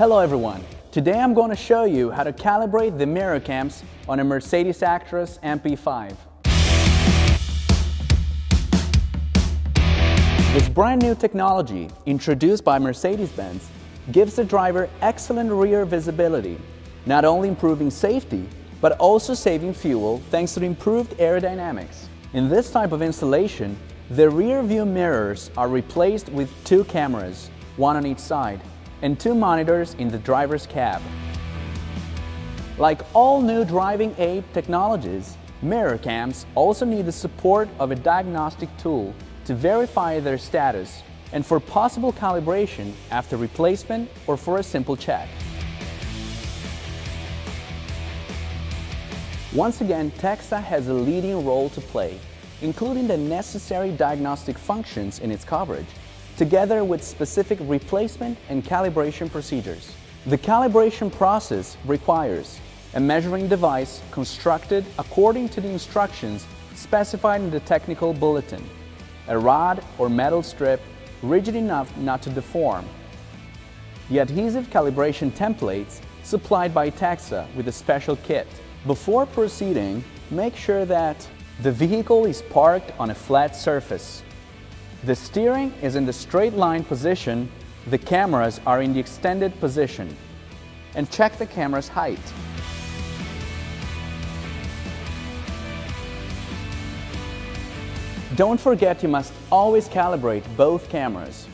Hello everyone. Today I'm going to show you how to calibrate the MirrorCams on a Mercedes Actros MP5. This brand new technology, introduced by Mercedes-Benz, gives the driver excellent rear visibility, not only improving safety, but also saving fuel thanks to improved aerodynamics. In this type of installation, the rear view mirrors are replaced with two cameras, one on each side, and two monitors in the driver's cab. Like all new driving aid technologies, MirrorCams also need the support of a diagnostic tool to verify their status and for possible calibration after replacement or for a simple check. Once again, TEXA has a leading role to play, including the necessary diagnostic functions in its coverage, together with specific replacement and calibration procedures. The calibration process requires a measuring device constructed according to the instructions specified in the technical bulletin, a rod or metal strip rigid enough not to deform, the adhesive calibration templates supplied by TEXA with a special kit. Before proceeding, make sure that the vehicle is parked on a flat surface the steering is in the straight line position, the cameras are in the extended position. And check the camera's height. Don't forget you must always calibrate both cameras.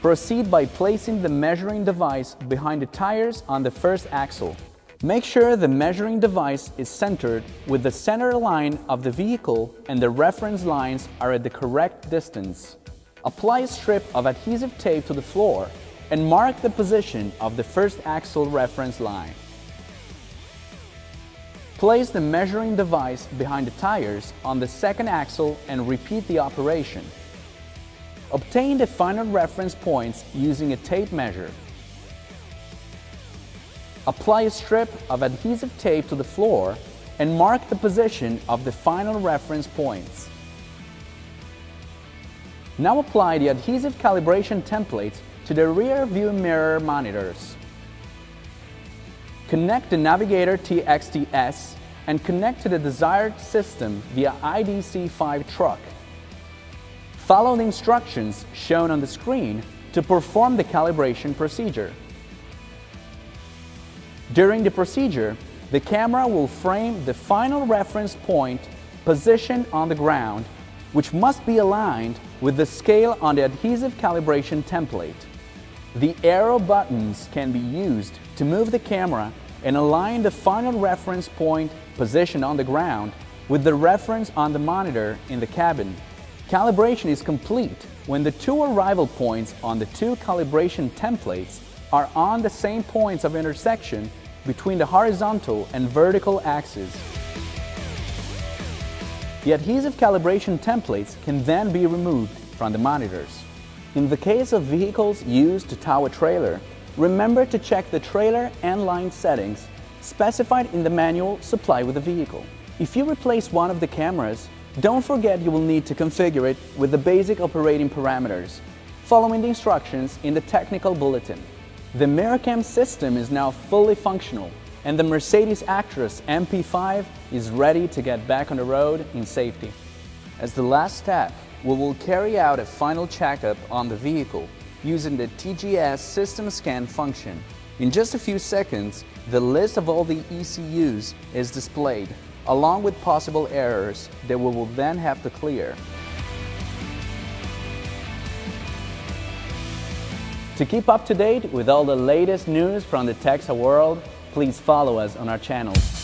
Proceed by placing the measuring device behind the tires on the first axle. Make sure the measuring device is centered with the center line of the vehicle and the reference lines are at the correct distance. Apply a strip of adhesive tape to the floor and mark the position of the first axle reference line. Place the measuring device behind the tires on the second axle and repeat the operation. Obtain the final reference points using a tape measure. Apply a strip of adhesive tape to the floor and mark the position of the final reference points. Now apply the adhesive calibration templates to the rear view mirror monitors. Connect the Navigator TXT-S and connect to the desired system via IDC5 truck. Follow the instructions shown on the screen to perform the calibration procedure. During the procedure, the camera will frame the final reference point position on the ground, which must be aligned with the scale on the adhesive calibration template. The arrow buttons can be used to move the camera and align the final reference point position on the ground with the reference on the monitor in the cabin. Calibration is complete when the two arrival points on the two calibration templates are on the same points of intersection between the horizontal and vertical axes. The adhesive calibration templates can then be removed from the monitors. In the case of vehicles used to tow a trailer, remember to check the trailer and line settings specified in the manual supplied with the vehicle. If you replace one of the cameras, don't forget you will need to configure it with the basic operating parameters, following the instructions in the technical bulletin. The MirrorCam system is now fully functional, and the Mercedes Actros MP5 is ready to get back on the road in safety. As the last step, we will carry out a final checkup on the vehicle using the TGS system scan function. In just a few seconds, the list of all the ECUs is displayed, along with possible errors that we will then have to clear. To keep up to date with all the latest news from the TEXA world, please follow us on our channels.